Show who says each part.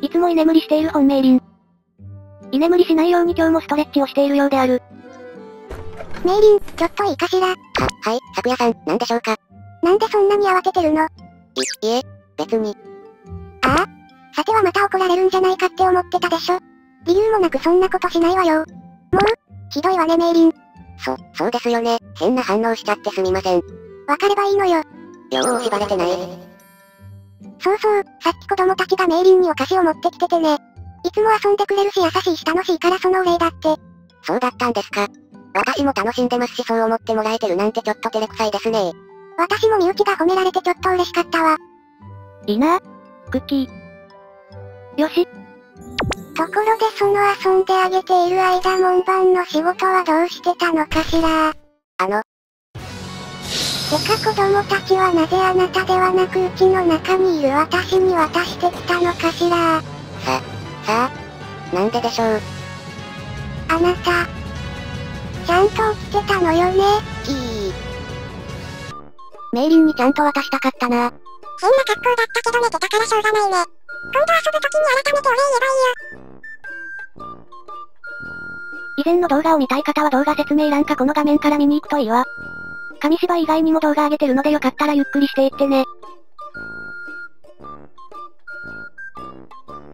Speaker 1: いつも居眠りしている本命林。居眠りしないように今日もストレッチをしているようである。
Speaker 2: メイリン、ちょっといいかしら？は、
Speaker 3: はい、昨夜さん、なんでしょうか？
Speaker 2: なんでそんなに慌ててるの？い、
Speaker 3: いえ、別に。
Speaker 2: ああ？さてはまた怒られるんじゃないかって思ってたでしょ？理由もなくそんなことしないわよ。もう？ひどいわねメイリン。
Speaker 3: そ、そうですよね。変な反応しちゃってすみません。
Speaker 2: わかればいいのよ。
Speaker 3: よーしバレてない。
Speaker 2: そうそう、さっき子供たちがメイリンにお菓子を持ってきててね。いつも遊んでくれるし優しいし楽しいからそのお礼だって。
Speaker 3: そうだったんですか。私も楽しんでますしそう思ってもらえてるなんてちょっと照れくさいですね
Speaker 2: 私も身内が褒められてちょっと嬉しかったわ。
Speaker 1: いいなクッキー。よし。
Speaker 2: ところでその遊んであげている間門番の仕事はどうしてたのかしら
Speaker 3: あの。
Speaker 2: てか子供たちはなぜあなたではなくうちの中にいる私に渡してきたのかしら
Speaker 3: さ、さあ、なんででしょう。
Speaker 2: あなた、ちゃんと起きてたのよね？
Speaker 3: キー。
Speaker 1: メイリンにちゃんと渡したかったな。
Speaker 2: 変な格好だったけど寝てたからしょうがないね。今度遊ぶ時に改めてお礼言えばいいよ。
Speaker 1: 以前の動画を見たい方は動画説明欄かこの画面から見に行くといいわ。紙芝居以外にも動画上げてるのでよかったらゆっくりしていってね。